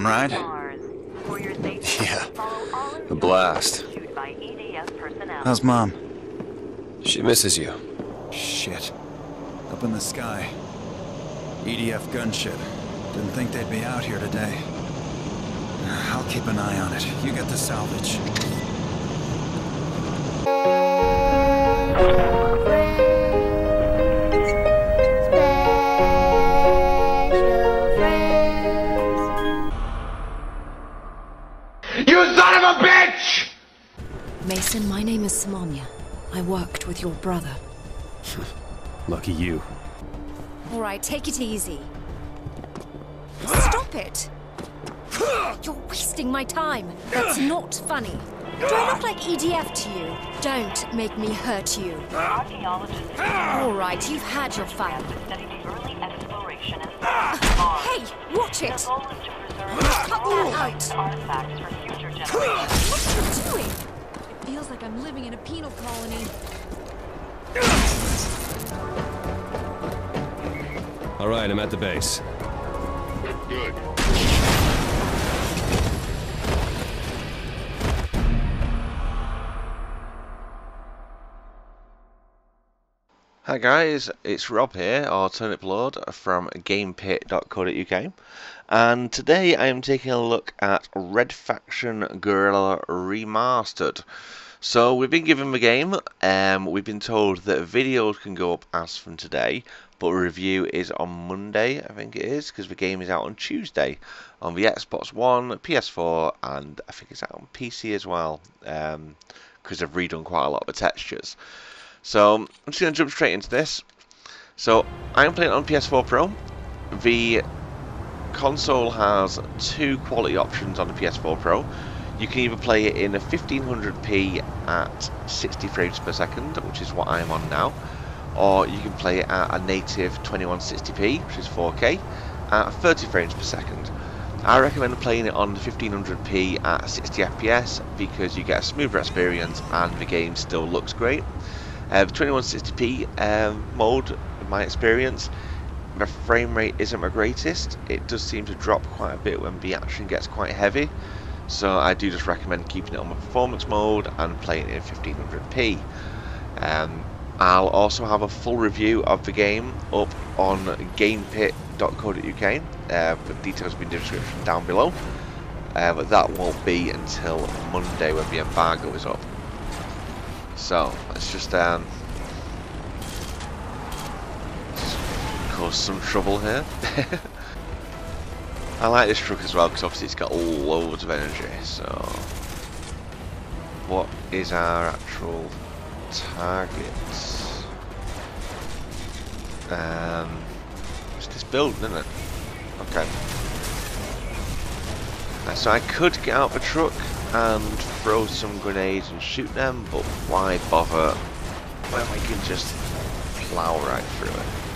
Fun ride? Yeah, a blast. How's mom? She misses you. Shit. Up in the sky. EDF gunship. Didn't think they'd be out here today. I'll keep an eye on it. You get the salvage. I worked with your brother. Lucky you. All right, take it easy. Stop it! You're wasting my time. That's not funny. Do I look like EDF to you? Don't make me hurt you. All right, you've had your fun. Ah! Hey, watch it! Cut that out! What are you doing? It feels like I'm living in a penal colony. All right, I'm at the base. Good. Hi guys, it's Rob here, or Turniplord from GamePitt.co.uk, and today I am taking a look at Red Faction Guerrilla Remastered. So we've been given the game, um, we've been told that videos can go up as from today, but review is on Monday, I think it is, because the game is out on Tuesday on the Xbox One, PS4, and I think it's out on PC as well, because um, they've redone quite a lot of the textures. So I'm just going to jump straight into this. So I'm playing on PS4 Pro. The console has two quality options on the PS4 Pro. You can either play it in a 1500p at 60 frames per second, which is what I'm on now, or you can play it at a native 2160p, which is 4K, at 30 frames per second. I recommend playing it on the 1500p at 60 FPS because you get a smoother experience and the game still looks great. Uh, the 2160p um, mode, in my experience, the frame rate isn't the greatest. It does seem to drop quite a bit when the action gets quite heavy. So I do just recommend keeping it on the performance mode and playing it in 1500p. Um, I'll also have a full review of the game up on gamepitt.co.uk. Uh, the details will be in the description down below. Uh, but that won't be until Monday when the embargo is up. So let's just um, cause some trouble here. I like this truck as well because obviously it's got loads of energy. So what is our actual target? Um, it's this building, isn't it? Okay. Uh, so I could get out the truck and throw some grenades and shoot them, but why bother when we can just plow right through it?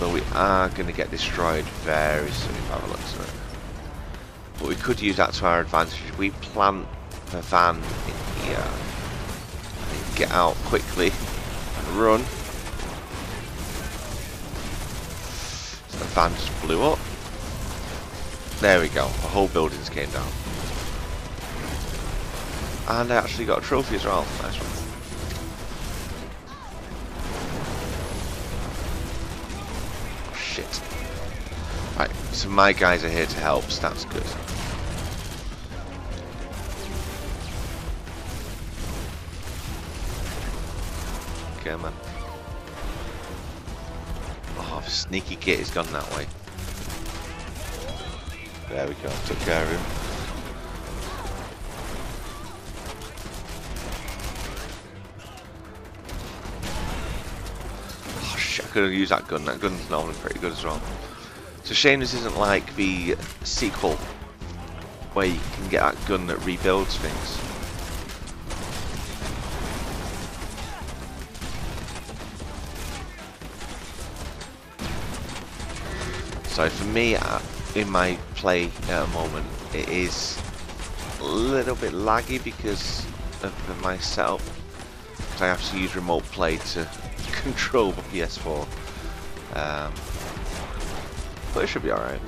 Although we are going to get destroyed very soon if I have a look at it. But we could use that to our advantage. We plant the van in here, and get out quickly and run. So the van just blew up. There we go, the whole buildings came down. And I actually got a trophy as well, nice one. So my guys are here to help, so that's good. Okay, man. Oh, sneaky git has gone that way. There we go, took care of him. Oh could have used that gun. That gun's normally pretty good as well. A shame this isn't like the sequel, where you can get that gun that rebuilds things. So for me, uh, in my play at the moment, it is a little bit laggy because of my setup. I have to use remote play to control the PS4. Um, but it should be alright.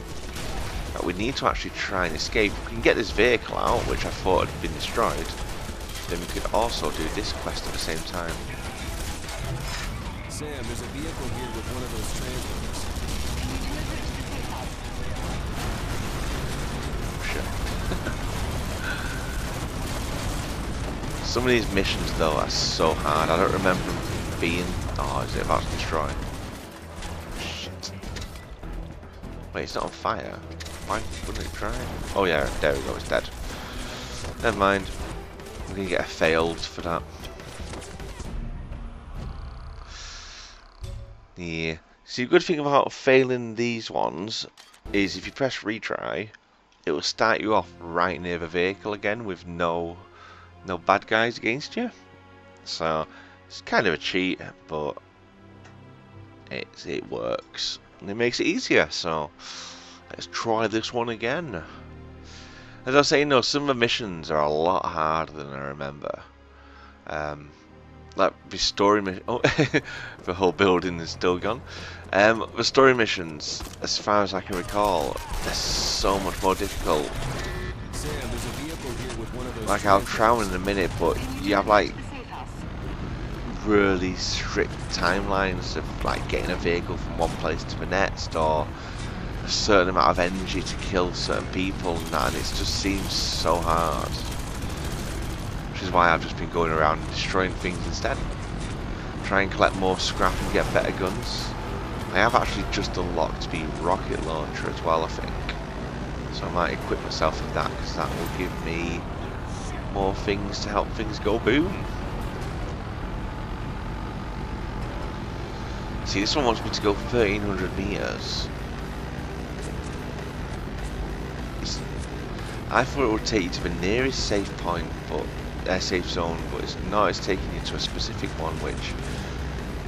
Right, we need to actually try and escape. If we can get this vehicle out, which I thought had been destroyed, then we could also do this quest at the same time. Sam, there's a vehicle here with one of those transporters. Oh, shit. Some of these missions though are so hard. I don't remember them being. Oh, is it about to destroy? Wait, it's not on fire. Why wouldn't it try? Oh yeah, there we go. It's dead. Never mind. I'm gonna get a failed for that. Yeah. See, the good thing about failing these ones is if you press retry, it will start you off right near the vehicle again with no no bad guys against you. So it's kind of a cheat, but it it works and it makes it easier. So let's try this one again. As I was saying, though, some of the missions are a lot harder than I remember. Um, like the story mission. Oh, the whole building is still gone. Um, the story missions, as far as I can recall, they're so much more difficult. Sam, a here with one of those Like I'll try one in a minute, but you have like really strict timelines of like getting a vehicle from one place to the next, or a certain amount of energy to kill certain people, and that, and it just seems so hard. Which is why I've just been going around destroying things instead. Try and collect more scrap and get better guns. I have actually just unlocked the rocket launcher as well, I think. So I might equip myself with that because that will give me more things to help things go boom. See, this one wants me to go 1300 meters. It's, I thought it would take you to the nearest safe point, but uh, safe zone, but it's not. It's taking you to a specific one, which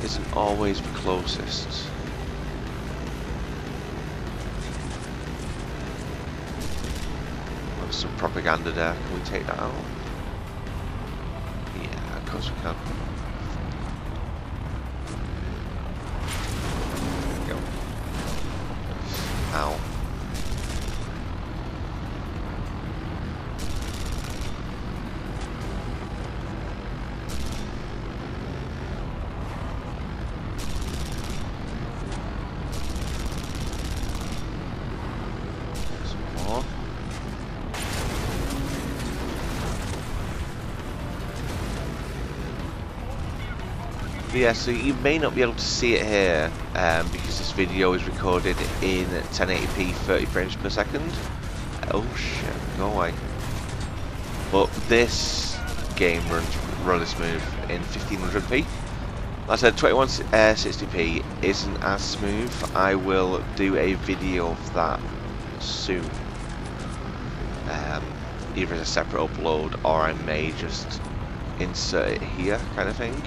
isn't always the closest. There's some propaganda there. Can we take that out? Yeah, of course we can. Go. Ow. Some more. But yeah, so you may not be able to see it here um, because this video is recorded in 1080p 30 frames per second. Oh shit, go away. But this game runs really smooth in 1500p. Like I said, 2160p isn't as smooth. I will do a video of that soon. Um, either as a separate upload or I may just insert it here kind of thing.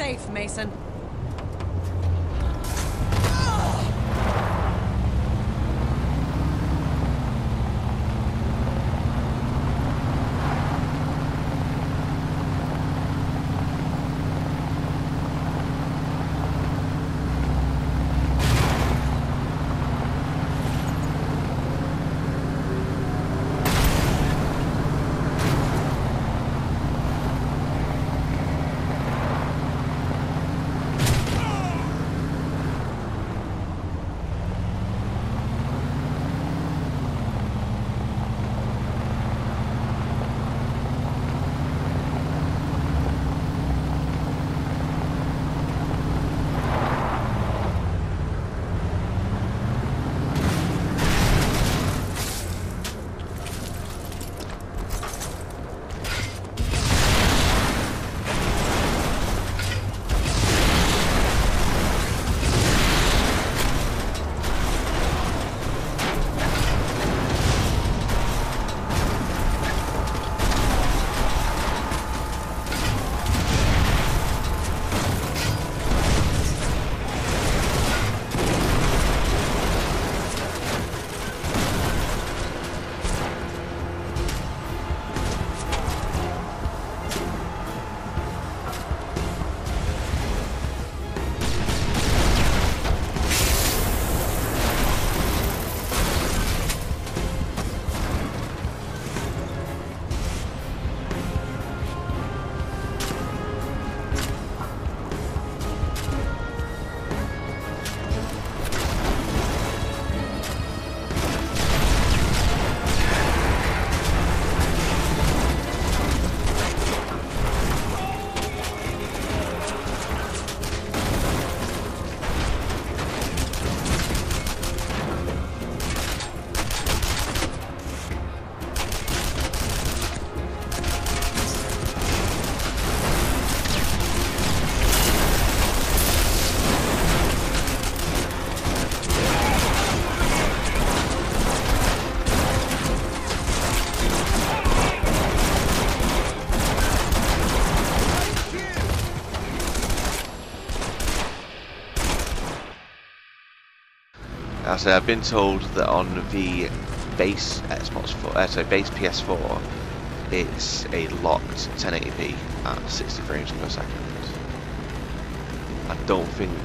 Safe, Mason. Said, I've been told that on the base Xbox 4, uh, sorry, base PS4, it's a locked 1080p at 60 frames per second. I don't think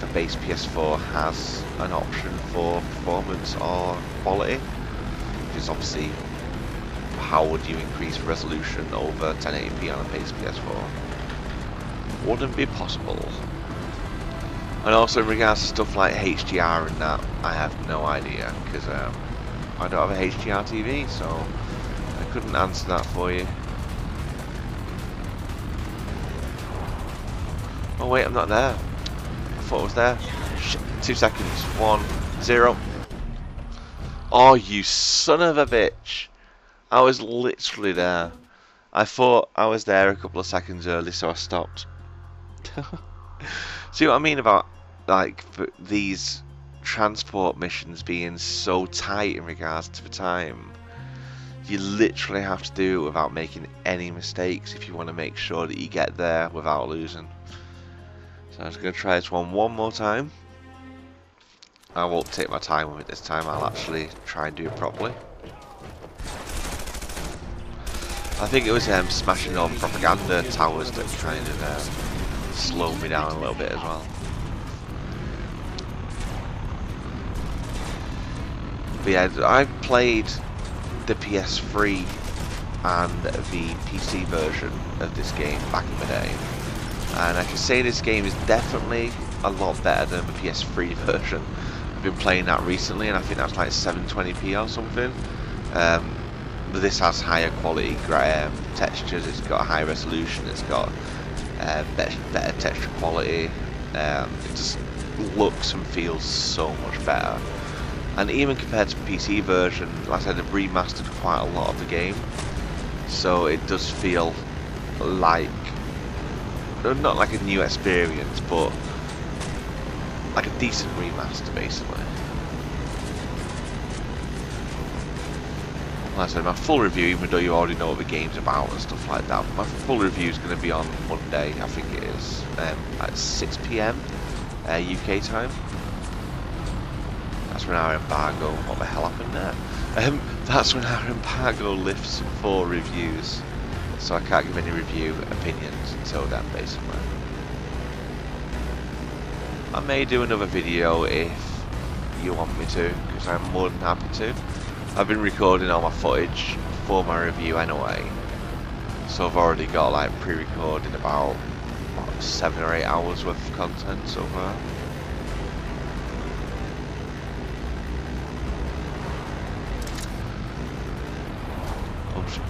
the base PS4 has an option for performance or quality, which is obviously how would you increase resolution over 1080p on a base PS4? Wouldn't be possible. And also in regards to stuff like HDR and that, I have no idea because um, I don't have a HDR TV, so I couldn't answer that for you. Oh wait, I'm not there. I thought I was there. Shit. Two seconds. One, zero. Oh, you son of a bitch. I was literally there. I thought I was there a couple of seconds early, so I stopped. See what I mean about like these transport missions being so tight in regards to the time? You literally have to do it without making any mistakes if you want to make sure that you get there without losing. So I'm just going to try this one one more time. I won't take my time with it this time, I'll actually try and do it properly. I think it was um, smashing the propaganda towers that kind of uh, slowed me down a little bit as well. But yeah, I played the PS3 and the PC version of this game back in the day. And I can say this game is definitely a lot better than the PS3 version. I've been playing that recently and I think that's like 720p or something. Um, but this has higher quality um, textures, it's got high resolution, it's got uh, better, better texture quality. Um, it just looks and feels so much better. And even compared to the PC version, like I said, they've remastered quite a lot of the game. So it does feel like, not like a new experience, but like a decent remaster basically. Like I said, my full review, even though you already know what the game's about and stuff like that, my full review is going to be on Monday, I think it is, um, at 6pm uh, UK time. That's when our embargo, what the hell happened there? Um, that's when our embargo lifts for reviews. So I can't give any review opinions until then, basically. I may do another video if you want me to, because I'm more than happy to. I've been recording all my footage for my review anyway. So I've already got like pre-recorded about what, seven or eight hours worth of content so far.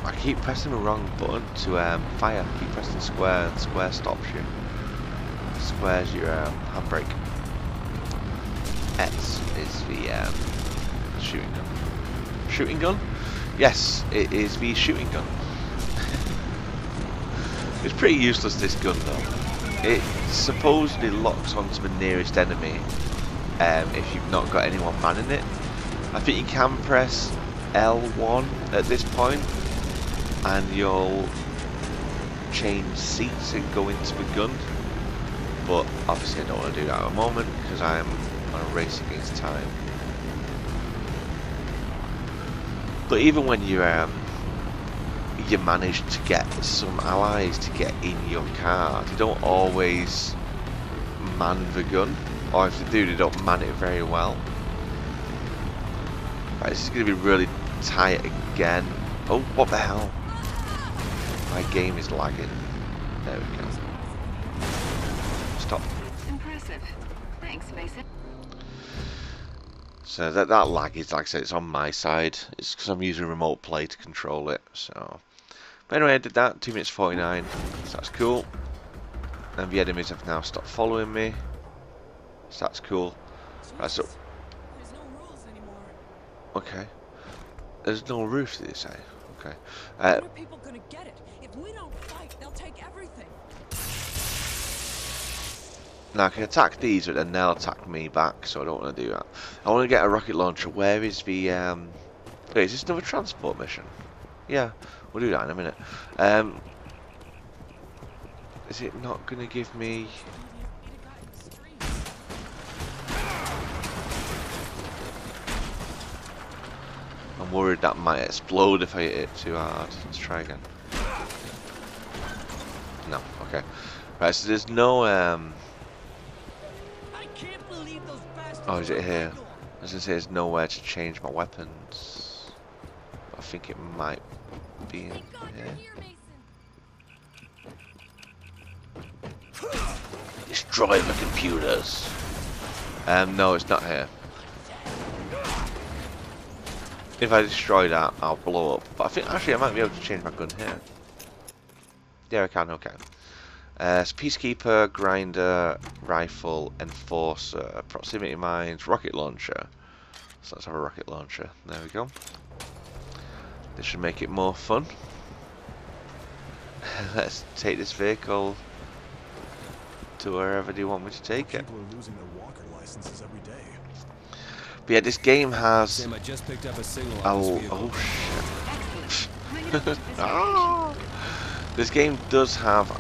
I keep pressing the wrong button to um, fire. I keep pressing square and square stops you. Square's your um, handbrake. X is the um, shooting gun. Shooting gun? Yes, it is the shooting gun. it's pretty useless this gun though. It supposedly locks onto the nearest enemy um, if you've not got anyone manning it. I think you can press L1 at this point and you'll change seats and go into the gun. But obviously I don't want to do that at the moment because I'm on a race against time. But even when you um, you manage to get some allies to get in your car they don't always man the gun. Or if they do they don't man it very well. Right, this is going to be really tight again. Oh what the hell my game is lagging. There we go. Stop. Impressive. Thanks, Mason. So that that lag is, like I said, it's on my side. It's because I'm using remote play to control it. So, but anyway, I did that. Two minutes forty-nine. So that's cool. And the enemies have now stopped following me. So that's cool. Right, so. There's no rules anymore. Okay. There's no roof, you say? Okay. Uh, We don't fight, they'll take everything. Now I can attack these, but then they'll attack me back, so I don't want to do that. I want to get a rocket launcher. Where is the... Um... Wait, is this another transport mission? Yeah, we'll do that in a minute. Um... Is it not going to give me... I'm worried that might explode if I hit it too hard. Let's try again. No, okay. Right, so there's no um I can't believe those bastards. Oh, is it here? legal. I was gonna say there's nowhere to change my weapons. I think it might be in here, Destroy the computers. Um, no, it's not here. If I destroy that, I'll blow up. But I think actually I might be able to change my gun here. Yeah, I can. Okay. Uh, it's Peacekeeper, Grinder, Rifle, Enforcer, Proximity Mines, Rocket Launcher. So let's have a rocket launcher. There we go. This should make it more fun. let's take this vehicle to wherever do you want me to take it. People are losing their walker licenses every day. But yeah, this game has Sam, I just picked up a signal Oh, this oh shit. Excellent. I'm gonna get to this. Game does have.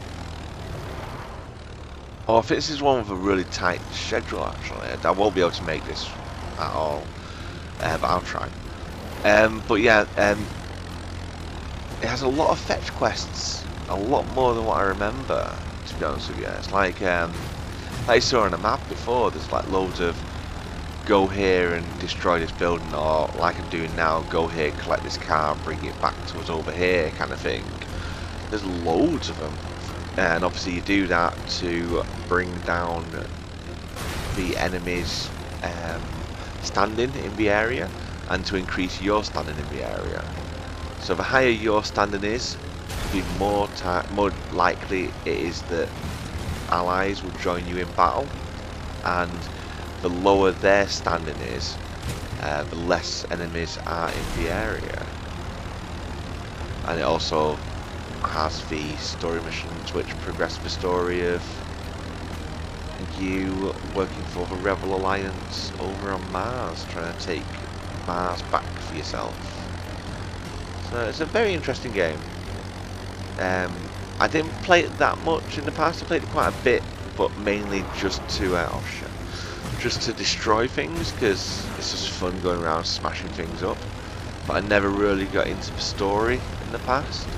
Oh, I think this is one with a really tight schedule actually. I won't be able to make this at all, uh, but I'll try. Um, but yeah, um, it has a lot of fetch quests, a lot more than what I remember. To be honest with you, it's like um, like I saw on the map before. There's like loads of go here and destroy this building, or like I'm doing now, go here, collect this car, bring it back to us over here, kind of thing. There's loads of them, and obviously you do that to bring down the enemy's um, standing in the area, and to increase your standing in the area. So the higher your standing is, the more more likely it is that allies will join you in battle, and the lower their standing is, uh, the less enemies are in the area. And it also has the story missions which progress the story of you working for the Rebel Alliance over on Mars, trying to take Mars back for yourself. So it's a very interesting game. Um, I didn't play it that much in the past, I played it quite a bit, but mainly just to, uh, oh just to destroy things because it's just fun going around smashing things up. But I never really got into the story in the past.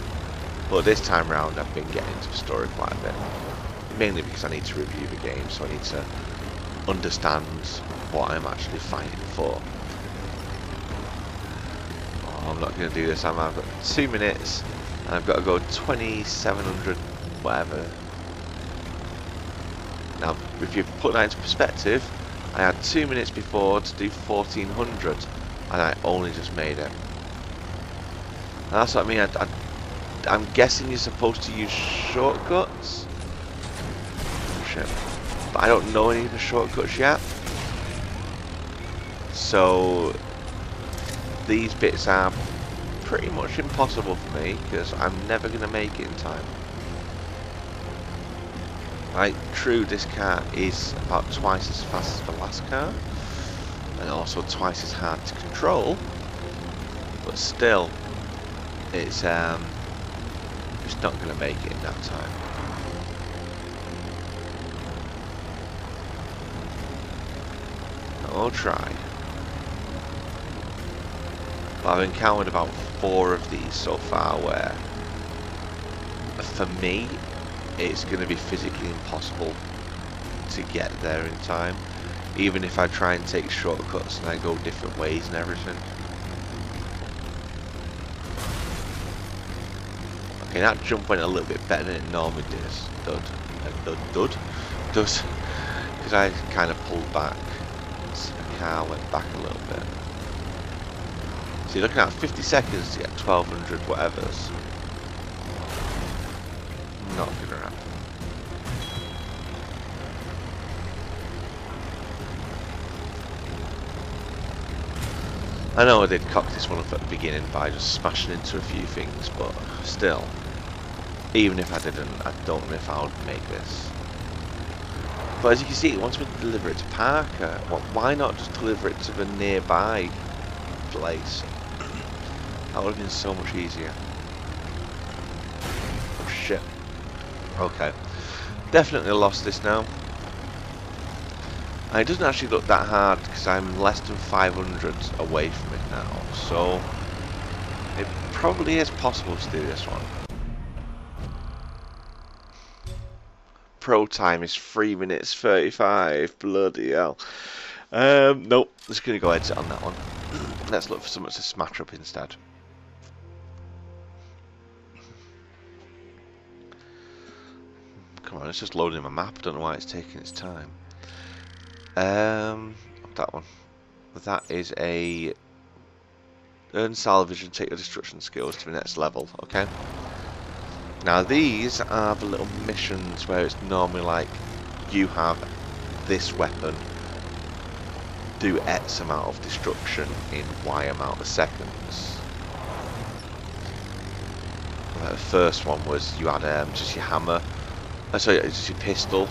But this time round, I've been getting into the story quite a bit. Mainly because I need to review the game, so I need to understand what I'm actually fighting for. Oh, I'm not going to do this. I'm, I've got two minutes, and I've got to go 2,700 whatever. Now, if you put that into perspective, I had two minutes before to do 1400 and I only just made it. And that's what I mean, I, I, I'm guessing you're supposed to use shortcuts? Oh, shit. But I don't know any of the shortcuts yet. So, these bits are pretty much impossible for me because I'm never going to make it in time. Right, true, this car is about twice as fast as the last car, and also twice as hard to control, but still, it's um, it's not going to make it in that time. I'll try. But I've encountered about four of these so far where, for me, it's going to be physically impossible to get there in time even if I try and take shortcuts and I go different ways and everything okay that jump went a little bit better than it normally does dud uh, dud dud. Does because I kind of pulled back so the car went back a little bit. So you're looking at 50 seconds to get 1200 whatevers not gonna happen. I know I did cock this one up at the beginning by just smashing into a few things, but still, even if I didn't, I don't know if I would make this. But as you can see, once we deliver it to Parker. Well, why not just deliver it to the nearby place? That would have been so much easier. Oh shit. Okay. Definitely lost this now. And it doesn't actually look that hard because I'm less than 500 away from it now. So it probably is possible to do this one. Pro time is 3 minutes 35. Bloody hell. Um, nope, just going to go exit on that one. Let's look for something to smash up instead. Come on, it's just loading my map. I don't know why it's taking its time. Um, that one. That is a earn salvage and take your destruction skills to the next level. Okay. Now these are the little missions where it's normally like you have this weapon do X amount of destruction in Y amount of seconds. The first one was you had um, just your hammer, uh, sorry, just your pistol,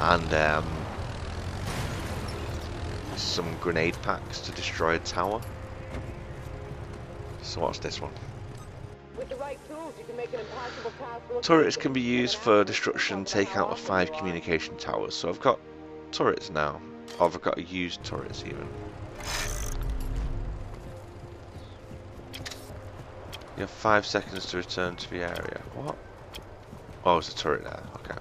and um, some grenade packs to destroy a tower. So what's this one? Turrets can be used for destruction, take out of five communication towers. So I've got turrets now. Oh, I've got used turrets even. You have five seconds to return to the area. What? Oh, it's a turret there. Okay.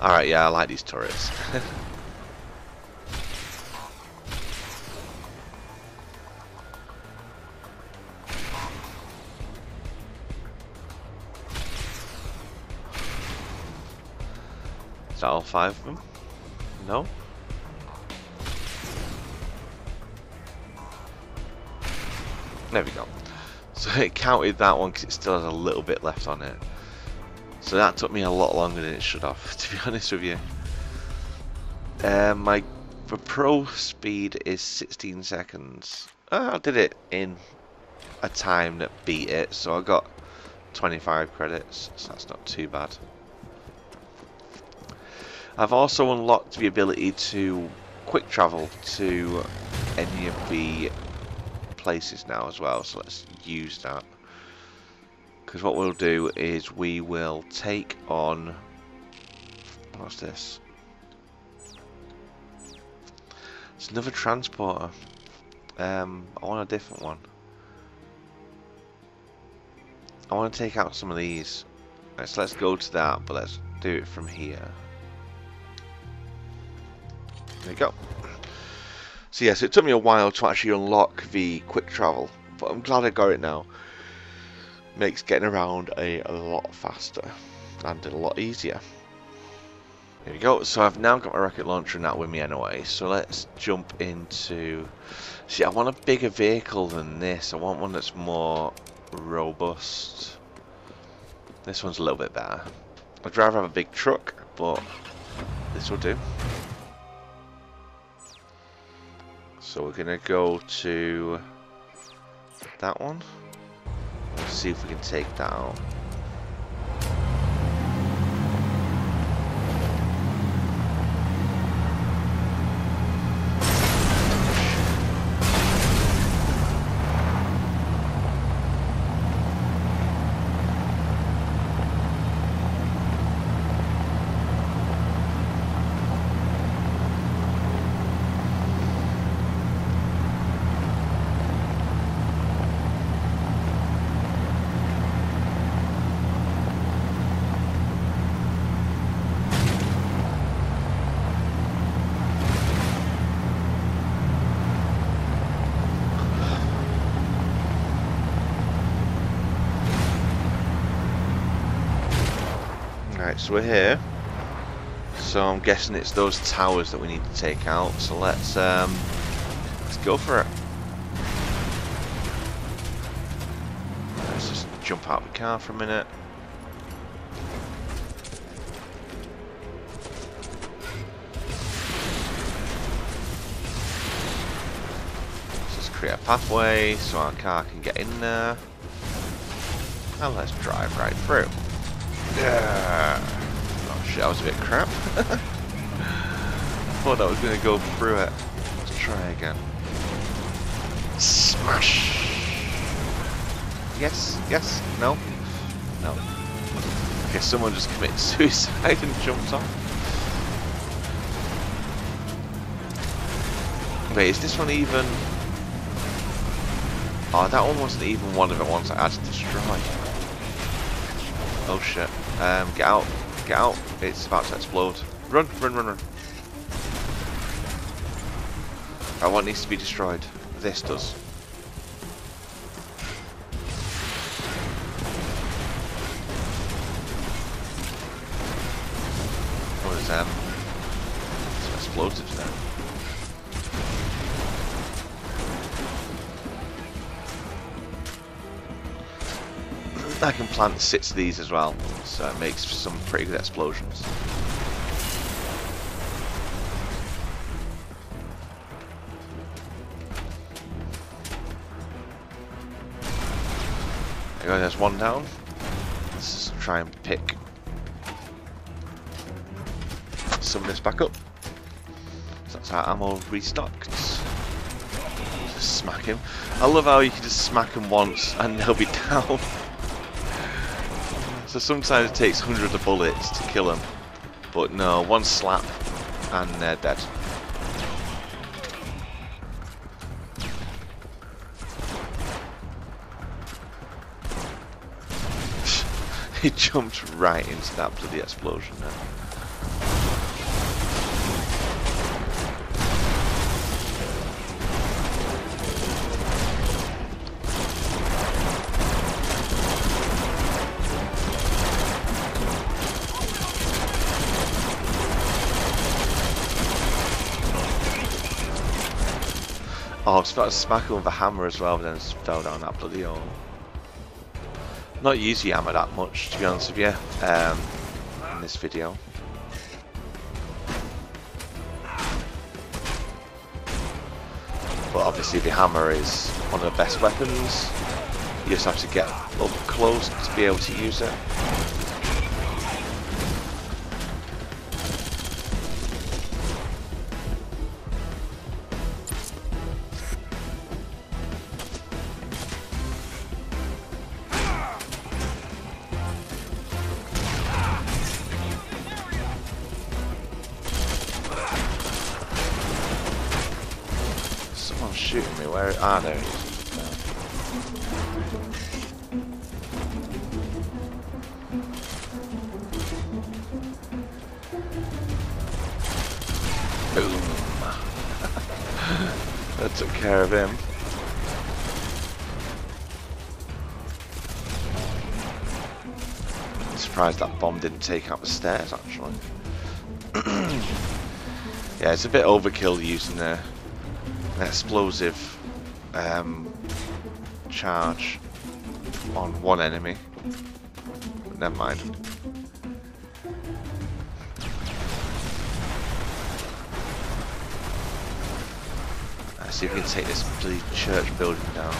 Alright, yeah, I like these turrets. All five of them? No? There we go. So it counted that one because it still has a little bit left on it. So that took me a lot longer than it should have, to be honest with you. Um, my the pro speed is 16 seconds. Oh, I did it in a time that beat it, so I got 25 credits, so that's not too bad. I've also unlocked the ability to quick travel to any of the places now as well, so let's use that. Because what we'll do is we will take on... What's this? It's another transporter. Um, I want a different one. I want to take out some of these. So let's go to that, but let's do it from here. There you go. So yes, it took me a while to actually unlock the quick travel, but I'm glad I got it now. Makes getting around a, a lot faster and a lot easier. Here we go. So I've now got my rocket launcher and that with me anyway. So let's jump into... See, I want a bigger vehicle than this. I want one that's more robust. This one's a little bit better. I'd rather have a big truck, but this will do. So we're gonna go to that one. Let's see if we can take that out. Right, so we're here. So I'm guessing it's those towers that we need to take out. So let's um, let's go for it. Let's just jump out of the car for a minute. Let's just create a pathway so our car can get in there. And let's drive right through. Yeah. Oh shit, that was a bit crap. Thought that was gonna go through it. Let's try again. Smash! Yes, yes, no, no. Okay, someone just commits suicide and jumps off. Wait, is this one even... Oh, that one wasn't even one of the ones I had to destroy. Oh shit. Um, get out. Get out. It's about to explode. Run, run, run, run. Right, what needs to be destroyed? This does. What is them? Some explosives I can plant six of these as well, so it makes some pretty good explosions. There go, there's one down. Let's just try and pick some of this back up. So that's our ammo restocked. Just smack him. I love how you can just smack him once and they'll be down. So sometimes it takes hundreds of bullets to kill them, but no, one slap and they're dead. he jumped right into that bloody explosion then. Oh, I was about to smack him with a hammer as well, but then fell down that bloody hole. Not the hammer that much, to be honest with you, um, in this video. But obviously the hammer is one of the best weapons. You just have to get up close to be able to use it. Someone's shooting me. Where? Ah, there he is. Boom. that took care of him. Surprised that bomb didn't take out the stairs, actually. yeah, it's a bit overkill using the explosive um, charge on one enemy. But never mind. Let's see if we can take this bloody church building down.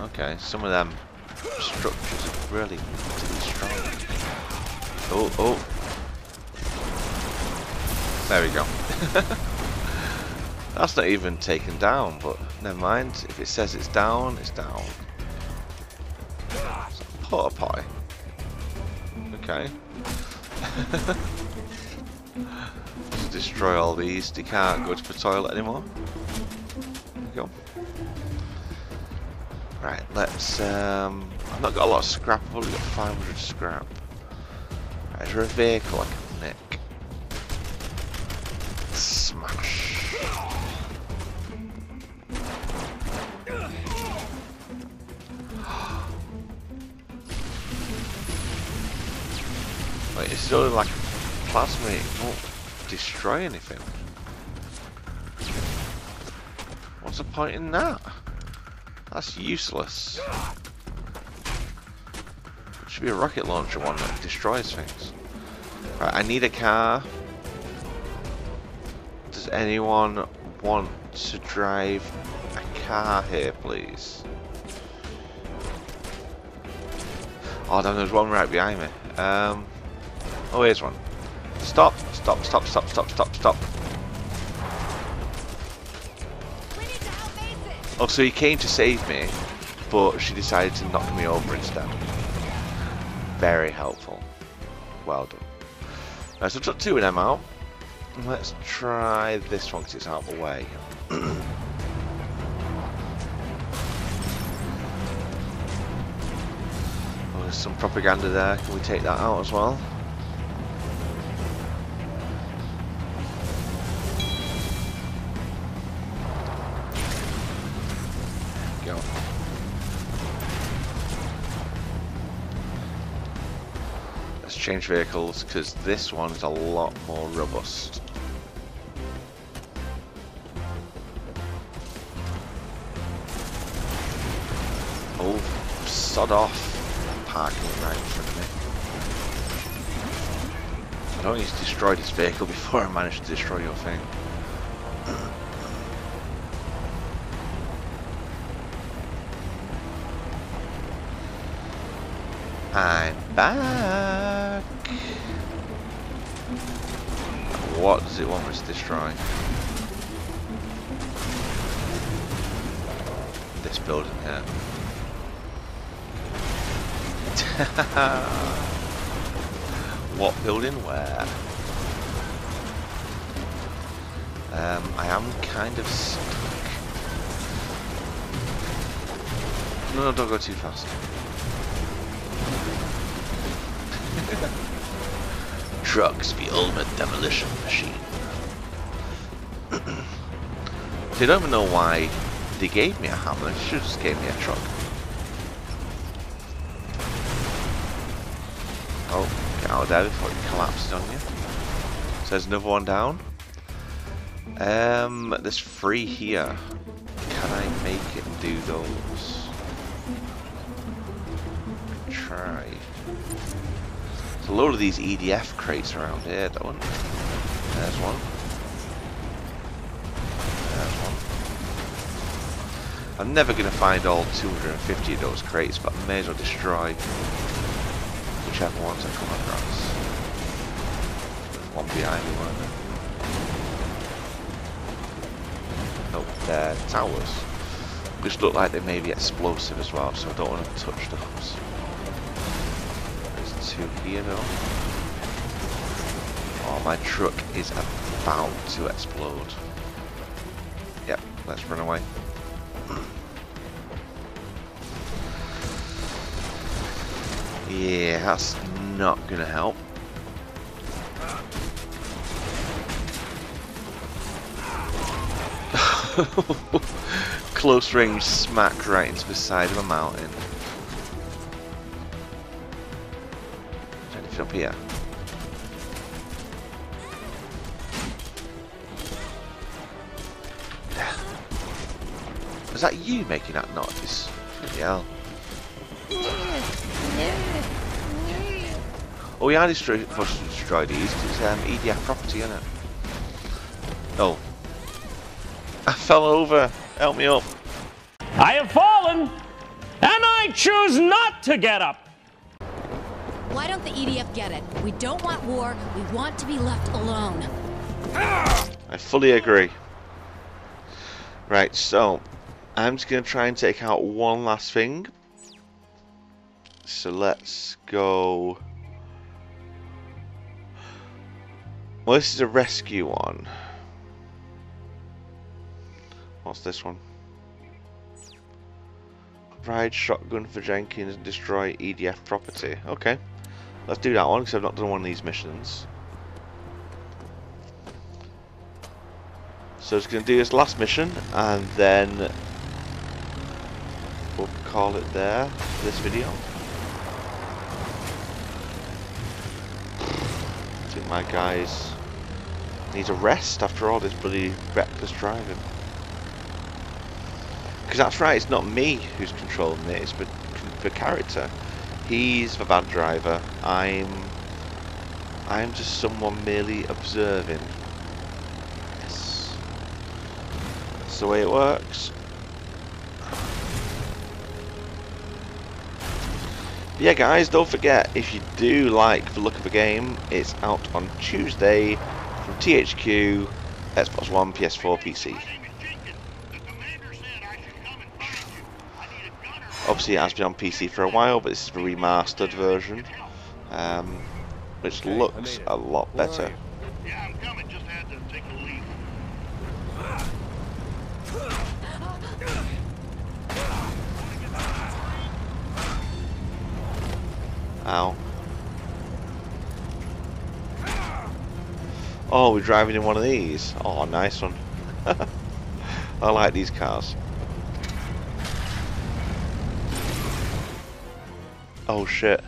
Okay, some of them structures are really, really strong. Oh, oh. There we go. That's not even taken down, but never mind. If it says it's down, it's down. It's a porta potty. Okay. Destroy all these. They can't go to the toilet anymore. Go. Right, let's. Um, I've not got a lot of scrap. I've only got 500 scrap. Right, is there a vehicle I can nick? Smash. Wait, it's still like plasma. It won't destroy anything. What's the point in that? That's useless. Should be a rocket launcher one that destroys things. Right, I need a car. Does anyone want to drive a car here, please? Oh, damn, there's one right behind me. Um, oh, here's one. Stop, stop, stop, stop, stop, stop, stop. Oh, so he came to save me, but she decided to knock me over instead. very helpful. Well done. So I took two of them out. Let's try this one because it's out of the way. oh, there's some propaganda there. Can we take that out as well? Change vehicles because this one is a lot more robust. Oh, sod off. Parking right in front of me. I don't need to destroy this vehicle before I manage to destroy your thing. I'm back. Destroy? This building here. what building where? Um, I am kind of stuck. No, no, don't go too fast. Trucks, the ultimate demolition machine. They don't even know why they gave me a hammer, they should just gave me a truck. Oh, get out of there before it collapses on you. So there's another one down. Um, there's three here. Can I make it do those? Try. There's a load of these EDF crates around here, one. There's one. I'm never going to find all 250 of those crates, but I may as well destroy whichever ones I come across. One behind me, weren't there? Oh, they're towers. Which look like they may be explosive as well, so I don't want to touch those. There's two here though. Oh, my truck is about to explode. Yep, let's run away. Yeah, that's not gonna help. Close range smack right into the side of a mountain. Anything up here? That you making that noise? Hell. Oh, yeah, I destroy, supposed to destroy these because it's um, EDF property, isn't it? Oh. I fell over. Help me up. I have fallen, and I choose not to get up. Why don't the EDF get it? We don't want war. We want to be left alone. I fully agree. Right, so I'm just going to try and take out one last thing. So let's go. Well, this is a rescue one. What's this one? Ride shotgun for Jenkins and destroy EDF property. Okay, let's do that one because I've not done one of these missions. So it's going to do this last mission and then we'll call it there for this video. I think my guys needs a rest after all this bloody reckless driving. Because that's right, it's not me who's controlling it, it's the, the character. He's the bad driver. I'm I'm just someone merely observing. Yes. That's the way it works. But yeah guys, don't forget, if you do like the look of the game, it's out on Tuesday THQ, Xbox One, PS4, PC. Obviously it has been on PC for a while, but this is the remastered version. um, which looks a lot better. Yeah, I'm coming. Just had to take a leak. Ow. Oh, we're driving in one of these. Oh, nice one. I like these cars. Oh shit.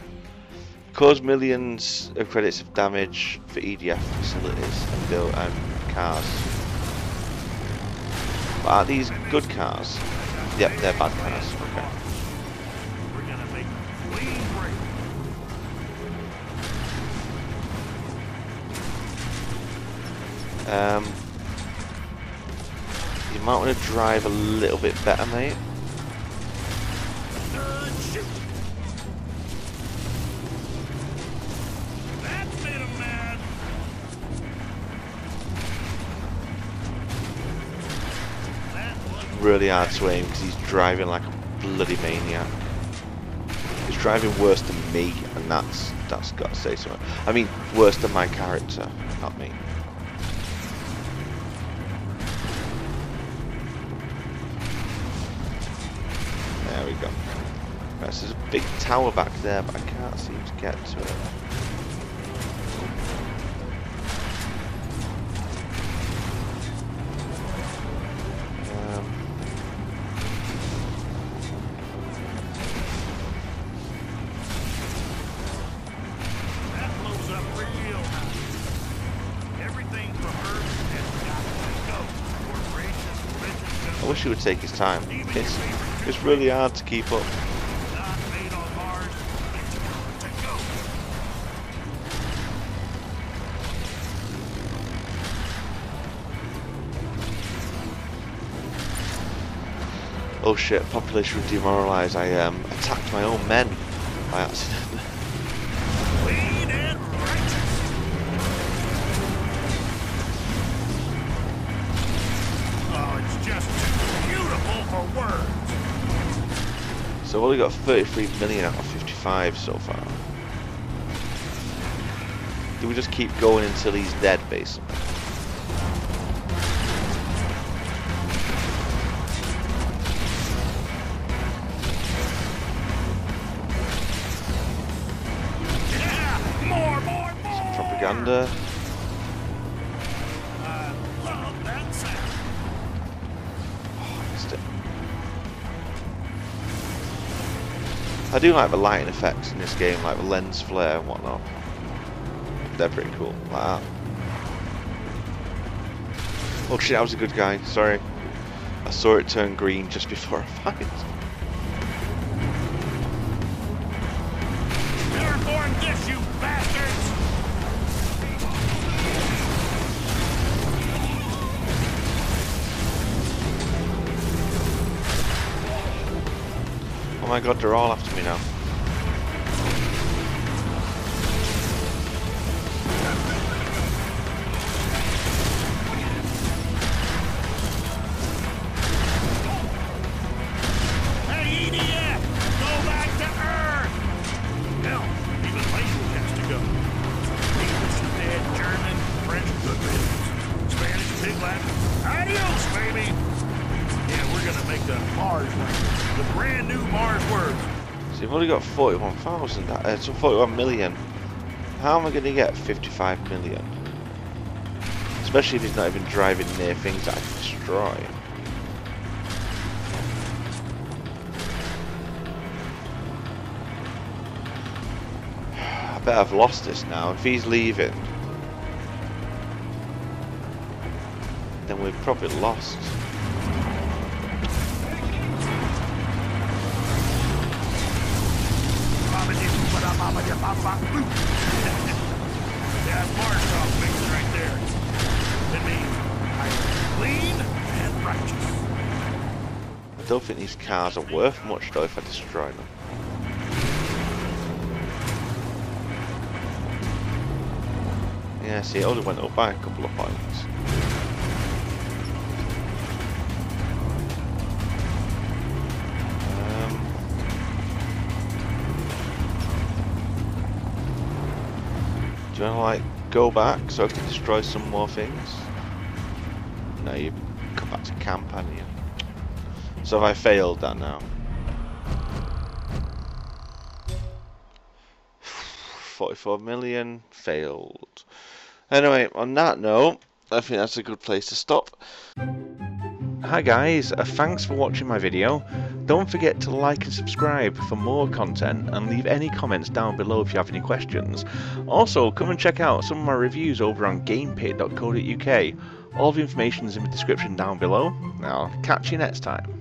Cause millions of credits of damage for EDF facilities and build and um, cars. But are these good cars? Yep, they're bad cars. Okay. Um, you might want to drive a little bit better, mate. Really hard to aim because he's driving like a bloody maniac. He's driving worse than me, and that's that's got to say something. I mean, worse than my character, not me. Big tower back there, but I can't seem to get to it. Um, That blows up real nice. Everything from Earth has got to go. Corporations, religions, I wish he would take his time. It's, it's really hard to keep up. Shit, population demoralised. I um, attacked my own men by accident. Clean and righteous. Oh, it's just beautiful for words. So I've only got 33 million out of 55 so far. Do we just keep going until he's dead, basically? Propaganda. I uh, love that sound. Missed it. I do like the lighting effects in this game, like the lens flare and whatnot. They're pretty cool, like that. Oh shit, I was a good guy, sorry. I saw it turn green just before I fight. Airborne this, you bastards! Oh my god, they're all after me now. 41,000, uh, so 41 million. How am I going to get 55 million? Especially if he's not even driving near things that I can destroy. I bet I've lost this now. If he's leaving, then we've probably lost. Right there. It means I'm clean and righteous. I don't think these cars are worth much though if I destroy them. Yeah, see, it only went up by a couple of points. To like go back so I can destroy some more things? No, you come back to camp, haven't you? So have I failed that now? 44 million failed. Anyway, on that note, I think that's a good place to stop. Hi guys, uh, thanks for watching my video. Don't forget to like and subscribe for more content and leave any comments down below if you have any questions. Also, come and check out some of my reviews over on gamepitt.co.uk. All the information is in the description down below. Now, catch you next time.